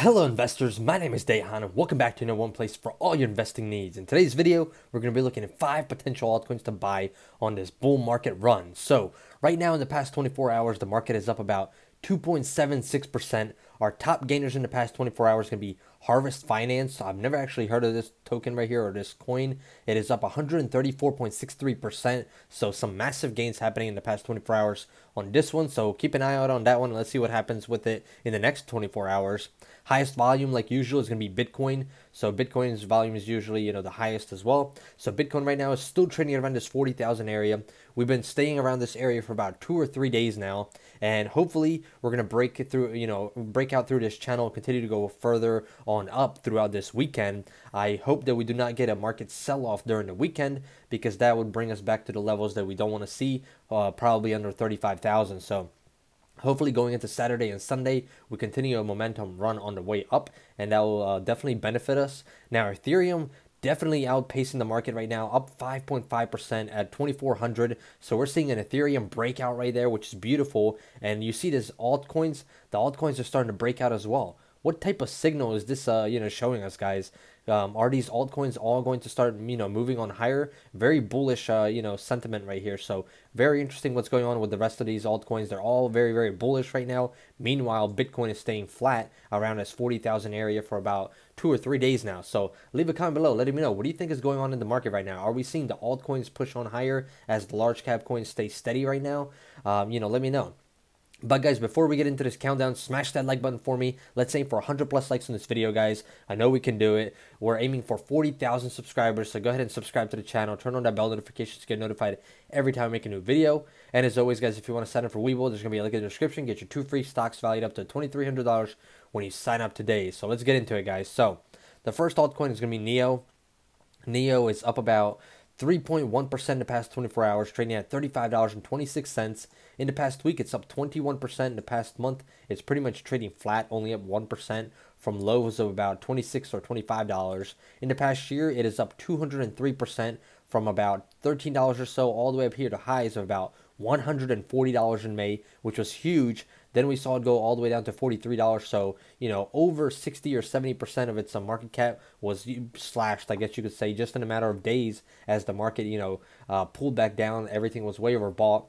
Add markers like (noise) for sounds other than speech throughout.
Hello investors, my name is Dejan and welcome back to No One Place for all your investing needs. In today's video, we're going to be looking at five potential altcoins to buy on this bull market run. So right now in the past 24 hours, the market is up about 2.76%. Our top gainers in the past 24 hours can be Harvest Finance. I've never actually heard of this token right here or this coin. It is up 134.63%. So some massive gains happening in the past 24 hours on this one. So keep an eye out on that one. Let's see what happens with it in the next 24 hours. Highest volume, like usual, is going to be Bitcoin. So Bitcoin's volume is usually, you know, the highest as well. So Bitcoin right now is still trading around this 40,000 area. We've been staying around this area for about two or three days now. And hopefully we're going to break it through, you know, break out through this channel, continue to go further on up throughout this weekend. I hope that we do not get a market sell-off during the weekend because that would bring us back to the levels that we don't want to see, uh, probably under 35,000. So hopefully going into Saturday and Sunday, we continue a momentum run on the way up, and that will uh, definitely benefit us. Now, Ethereum definitely outpacing the market right now, up 5.5% at 2400. So we're seeing an Ethereum breakout right there, which is beautiful. And you see this altcoins, the altcoins are starting to break out as well. What type of signal is this, uh, you know, showing us, guys? Um, are these altcoins all going to start, you know, moving on higher? Very bullish, uh, you know, sentiment right here. So very interesting what's going on with the rest of these altcoins. They're all very, very bullish right now. Meanwhile, Bitcoin is staying flat around this 40,000 area for about two or three days now. So leave a comment below. Let me know. What do you think is going on in the market right now? Are we seeing the altcoins push on higher as the large cap coins stay steady right now? Um, you know, let me know. But guys, before we get into this countdown, smash that like button for me. Let's aim for 100 plus likes on this video, guys. I know we can do it. We're aiming for 40,000 subscribers, so go ahead and subscribe to the channel. Turn on that bell notifications to get notified every time I make a new video. And as always, guys, if you want to sign up for Webull, there's going to be a link in the description. Get your two free stocks valued up to $2,300 when you sign up today. So let's get into it, guys. So the first altcoin is going to be NEO. NEO is up about 3.1% in the past 24 hours, trading at $35.26. In the past week, it's up 21%. In the past month, it's pretty much trading flat, only up 1% from lows of about 26 or $25. In the past year, it is up 203% from about $13 or so all the way up here to highs of about $140 in May, which was huge. Then we saw it go all the way down to $43. So, you know, over 60 or 70% of its market cap was slashed, I guess you could say, just in a matter of days as the market, you know, uh, pulled back down. Everything was way overbought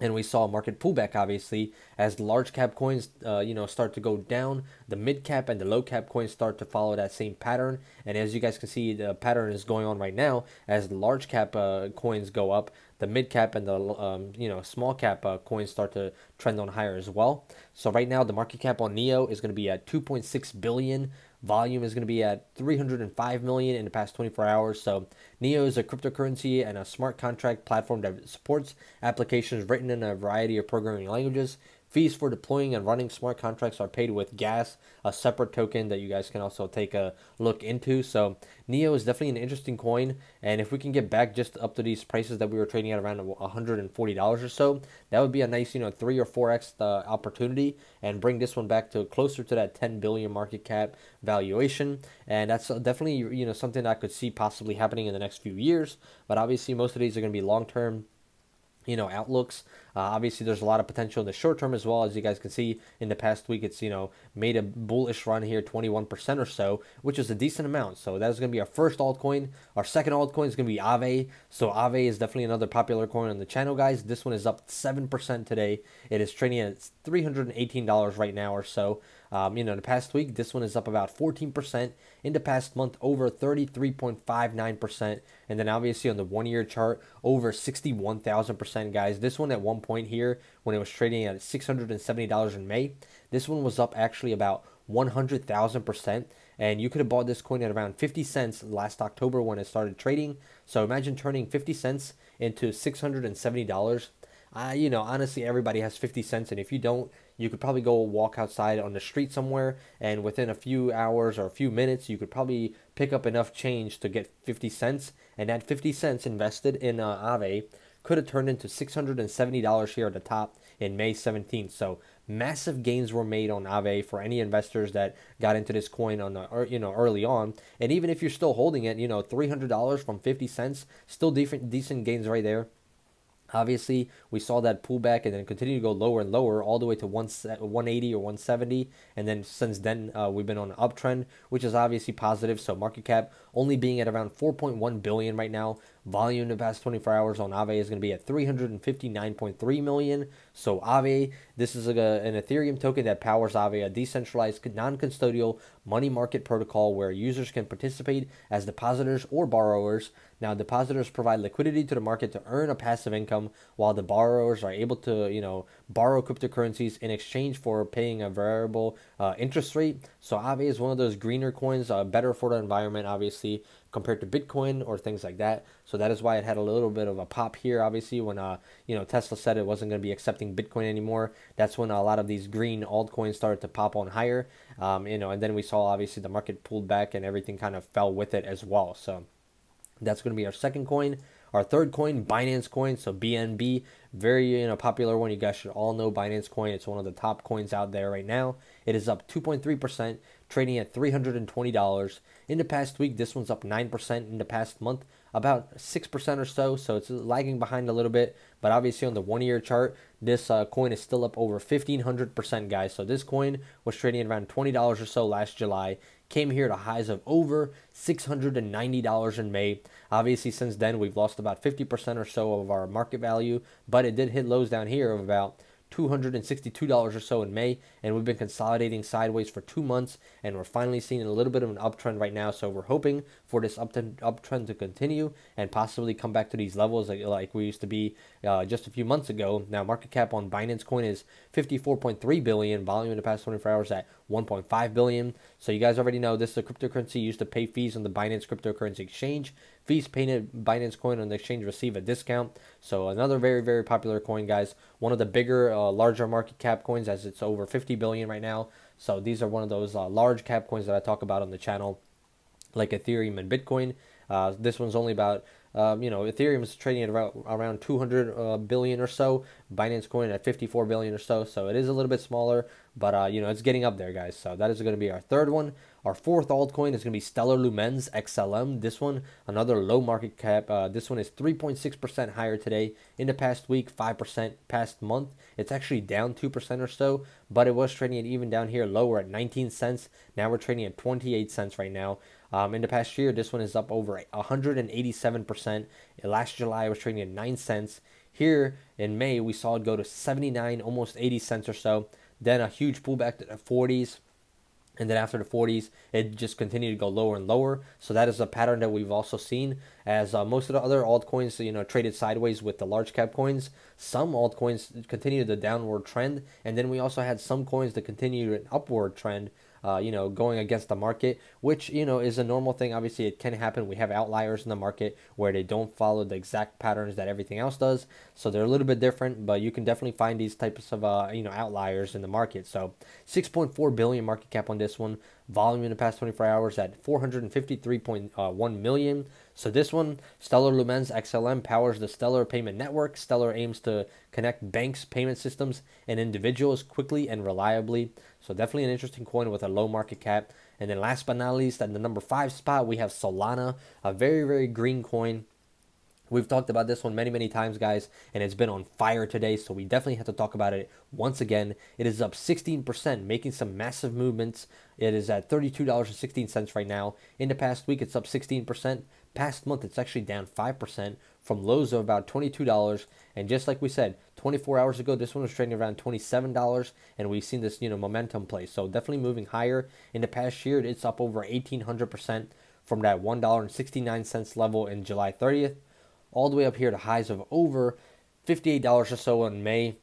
and we saw a market pullback obviously as large cap coins uh, you know start to go down the mid cap and the low cap coins start to follow that same pattern. And as you guys can see the pattern is going on right now. As the large cap uh, coins go up the mid cap and the um, you know small cap uh, coins start to trend on higher as well. So right now the market cap on neo is going to be at 2.6 billion Volume is going to be at 305 million in the past 24 hours. So Neo is a cryptocurrency and a smart contract platform that supports applications written in a variety of programming languages. Fees for deploying and running smart contracts are paid with gas, a separate token that you guys can also take a look into. So Neo is definitely an interesting coin, and if we can get back just up to these prices that we were trading at around $140 or so, that would be a nice, you know, three or four x uh, opportunity, and bring this one back to closer to that 10 billion market cap valuation. And that's definitely, you know, something I could see possibly happening in the next few years. But obviously, most of these are going to be long term you know outlooks. Uh, obviously there's a lot of potential in the short term as well. As you guys can see in the past week it's you know made a bullish run here 21% or so which is a decent amount. So that's going to be our first altcoin. Our second altcoin is going to be Aave. so Aave is definitely another popular coin on the channel guys. This one is up 7% today. It is trading at $318 right now or so um, you know, in the past week, this one is up about 14%. In the past month, over 33.59%. And then obviously on the one year chart, over 61,000%, guys. This one at one point here, when it was trading at $670 in May, this one was up actually about 100,000%. And you could have bought this coin at around 50 cents last October when it started trading. So imagine turning 50 cents into $670. Uh, you know, honestly, everybody has 50 cents. And if you don't, you could probably go walk outside on the street somewhere, and within a few hours or a few minutes, you could probably pick up enough change to get 50 cents. And that 50 cents invested in uh, Aave could have turned into $670 here at the top in May 17th. So massive gains were made on Aave for any investors that got into this coin on the you know early on. And even if you're still holding it, you know $300 from 50 cents, still decent decent gains right there. Obviously, we saw that pullback and then continue to go lower and lower all the way to 180 or 170. And then since then, uh, we've been on an uptrend, which is obviously positive. So market cap only being at around 4.1 billion right now. Volume in the past 24 hours on Aave is going to be at 359.3 million. So Aave, this is a, an Ethereum token that powers Aave, a decentralized non-custodial money market protocol where users can participate as depositors or borrowers. Now, depositors provide liquidity to the market to earn a passive income, while the borrowers are able to, you know, borrow cryptocurrencies in exchange for paying a variable uh, interest rate. So Aave is one of those greener coins, uh, better for the environment, obviously compared to Bitcoin or things like that. So that is why it had a little bit of a pop here. Obviously, when uh you know Tesla said it wasn't going to be accepting Bitcoin anymore, that's when a lot of these green altcoins started to pop on higher. Um, you know, and then we saw obviously the market pulled back and everything kind of fell with it as well. So that's going to be our second coin. Our third coin, Binance Coin, so BNB, very you know popular one. You guys should all know Binance Coin. It's one of the top coins out there right now. It is up 2.3%, trading at $320. In the past week, this one's up 9%. In the past month, about 6% or so. So it's lagging behind a little bit. But obviously, on the one year chart, this uh, coin is still up over 1500%, guys. So this coin was trading around $20 or so last July. Came here to highs of over $690 in May. Obviously, since then, we've lost about 50% or so of our market value. But it did hit lows down here of about $262 or so in May, and we've been consolidating sideways for two months, and we're finally seeing a little bit of an uptrend right now. So we're hoping for this uptrend to continue and possibly come back to these levels like, like we used to be uh, just a few months ago. Now, market cap on Binance Coin is 54.3 billion, volume in the past 24 hours at 1.5 billion. So you guys already know this is a cryptocurrency used to pay fees on the Binance cryptocurrency exchange. Fees paid Binance coin on the exchange receive a discount. So another very very popular coin, guys. One of the bigger, uh, larger market cap coins, as it's over 50 billion right now. So these are one of those uh, large cap coins that I talk about on the channel, like Ethereum and Bitcoin. Uh, this one's only about um, you know, Ethereum is trading at around, around 200 uh, billion or so. Binance Coin at 54 billion or so. So it is a little bit smaller, but uh, you know, it's getting up there, guys. So that is going to be our third one. Our fourth altcoin is going to be Stellar Lumens XLM. This one, another low market cap. Uh, this one is 3.6% higher today. In the past week, 5% past month. It's actually down 2% or so, but it was trading at even down here lower at 19 cents. Now we're trading at 28 cents right now. Um, in the past year, this one is up over 187%. Last July, it was trading at 9 cents. Here in May, we saw it go to 79, almost 80 cents or so. Then a huge pullback to the 40s. And then after the 40s, it just continued to go lower and lower. So that is a pattern that we've also seen as uh, most of the other altcoins, you know, traded sideways with the large cap coins. Some altcoins continued the downward trend, and then we also had some coins that continued an upward trend uh, you know, going against the market, which, you know, is a normal thing. Obviously, it can happen. We have outliers in the market where they don't follow the exact patterns that everything else does. So they're a little bit different, but you can definitely find these types of, uh, you know, outliers in the market. So 6.4 billion market cap on this one. Volume in the past 24 hours at 453.1 million. So this one, Stellar Lumens XLM powers the Stellar Payment Network. Stellar aims to connect banks, payment systems, and individuals quickly and reliably. So definitely an interesting coin with a low market cap. And then last but not least, at the number five spot, we have Solana, a very, very green coin. We've talked about this one many, many times, guys, and it's been on fire today, so we definitely have to talk about it once again. It is up 16%, making some massive movements. It is at $32.16 right now. In the past week, it's up 16%. Past month, it's actually down 5% from lows of about $22. And just like we said, 24 hours ago, this one was trading around $27, and we've seen this, you know, momentum play. So definitely moving higher. In the past year, it's up over 1,800% from that $1.69 level in July 30th all the way up here to highs of over $58 or so in May.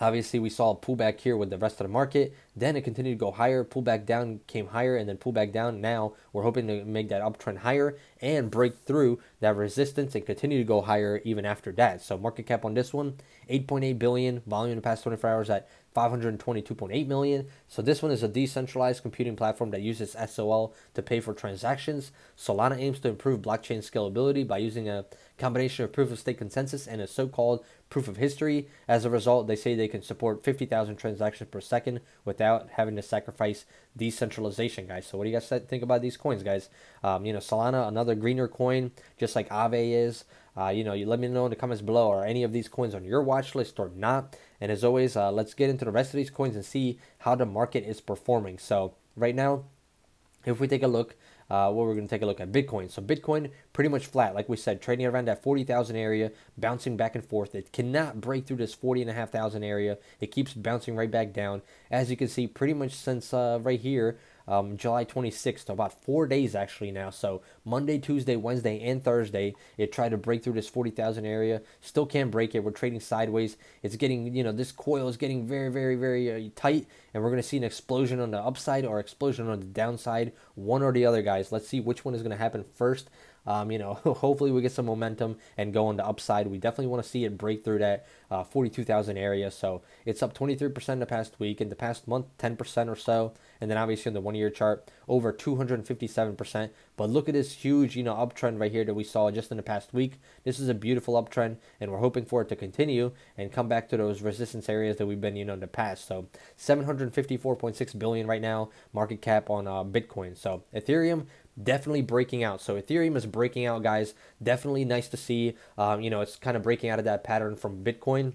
Obviously, we saw a pullback here with the rest of the market. Then it continued to go higher, pull back down, came higher, and then pull back down. Now we're hoping to make that uptrend higher and break through that resistance and continue to go higher even after that. So market cap on this one, 8.8 billion. Volume in the past 24 hours at 522.8 million. So this one is a decentralized computing platform that uses SOL to pay for transactions. Solana aims to improve blockchain scalability by using a combination of proof of stake consensus and a so-called proof of history. As a result, they say they can support 50,000 transactions per second without having to sacrifice decentralization, guys. So what do you guys think about these coins, guys? Um, you know, Solana, another greener coin, just like Aave is. Uh, you know, you let me know in the comments below are any of these coins on your watch list or not. And as always, uh, let's get into the rest of these coins and see how the market is performing. So right now, if we take a look, uh, well, we're going to take a look at Bitcoin. So Bitcoin pretty much flat, like we said, trading around that 40,000 area, bouncing back and forth. It cannot break through this 40,500 area. It keeps bouncing right back down. As you can see, pretty much since uh, right here, um, July 26th, about four days actually now. So Monday, Tuesday, Wednesday, and Thursday, it tried to break through this 40,000 area. Still can't break it. We're trading sideways. It's getting, you know, this coil is getting very, very, very uh, tight, and we're going to see an explosion on the upside or explosion on the downside, one or the other, guys. Let's see which one is going to happen first. Um, you know, (laughs) hopefully we get some momentum and go on the upside. We definitely want to see it break through that uh, 42,000 area. So it's up 23% the past week. In the past month, 10% or so. And then obviously on the one year chart, over 257%. But look at this huge, you know, uptrend right here that we saw just in the past week. This is a beautiful uptrend, and we're hoping for it to continue and come back to those resistance areas that we've been, you know, in the past. So 754.6 billion right now market cap on uh, Bitcoin. So Ethereum definitely breaking out. So Ethereum is breaking out, guys. Definitely nice to see. Um, you know, it's kind of breaking out of that pattern from Bitcoin.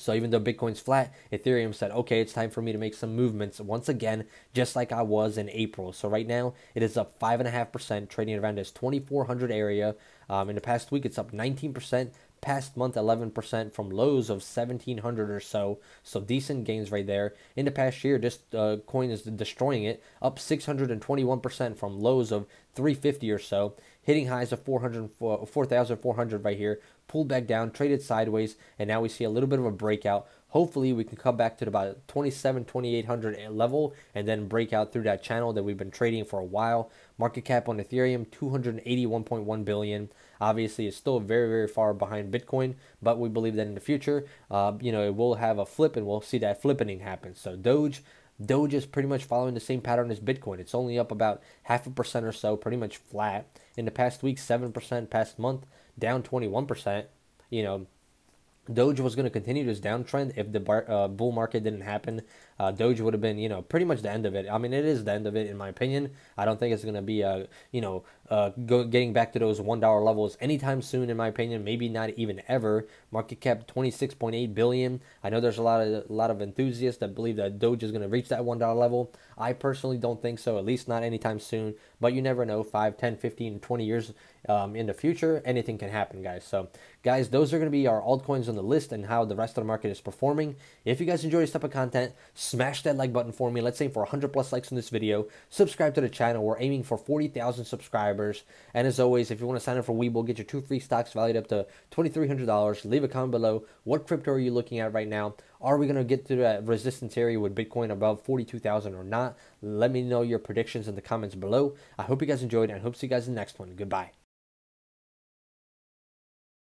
So even though Bitcoin's flat, Ethereum said, okay, it's time for me to make some movements once again, just like I was in April. So right now it is up 5.5%, trading around this 2400 area. Um, in the past week, it's up 19% past month 11% from lows of 1700 or so. So decent gains right there. In the past year this uh, coin is destroying it up 621% from lows of 350 or so hitting highs of 400 4400 right here. Pulled back down traded sideways and now we see a little bit of a breakout. Hopefully we can come back to about 27 2800 level and then break out through that channel that we've been trading for a while. Market cap on ethereum 281.1 billion obviously it's still very very far behind bitcoin but we believe that in the future uh, you know it will have a flip and we'll see that flipping happen so doge Doge is pretty much following the same pattern as Bitcoin. It's only up about half a percent or so, pretty much flat. In the past week, 7%, past month, down 21%. You know, Doge was going to continue this downtrend if the bar, uh, bull market didn't happen. Uh, Doge would have been, you know, pretty much the end of it. I mean, it is the end of it in my opinion. I don't think it's going to be, uh, you know, uh, go, getting back to those one dollar levels anytime soon. In my opinion, maybe not even ever. Market cap twenty six point eight billion. I know there's a lot of a lot of enthusiasts that believe that Doge is going to reach that one dollar level. I personally don't think so. At least not anytime soon. But you never know. 5, 10, 15, 20 years um, in the future, anything can happen, guys. So, guys, those are going to be our altcoins on the list and how the rest of the market is performing. If you guys enjoy this type of content, smash that like button for me. Let's aim for 100 plus likes on this video. Subscribe to the channel. We're aiming for 40,000 subscribers. And as always, if you want to sign up for Webull, get your two free stocks valued up to $2,300. Leave a comment below. What crypto are you looking at right now? Are we going to get to that resistance area with Bitcoin above 42,000 or not? Let me know your predictions in the comments below. I hope you guys enjoyed and hope to see you guys in the next one. Goodbye.